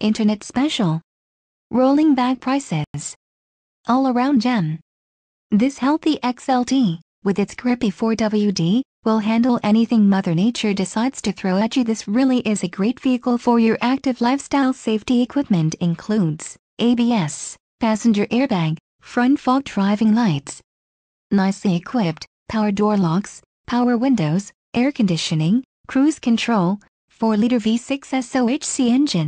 Internet special. Rolling bag prices. All around gem. This healthy XLT, with its grippy 4WD, will handle anything Mother Nature decides to throw at you. This really is a great vehicle for your active lifestyle. Safety equipment includes ABS, passenger airbag, front fog driving lights. Nicely equipped, power door locks, power windows, air conditioning, cruise control, 4-liter V6 SOHC engine.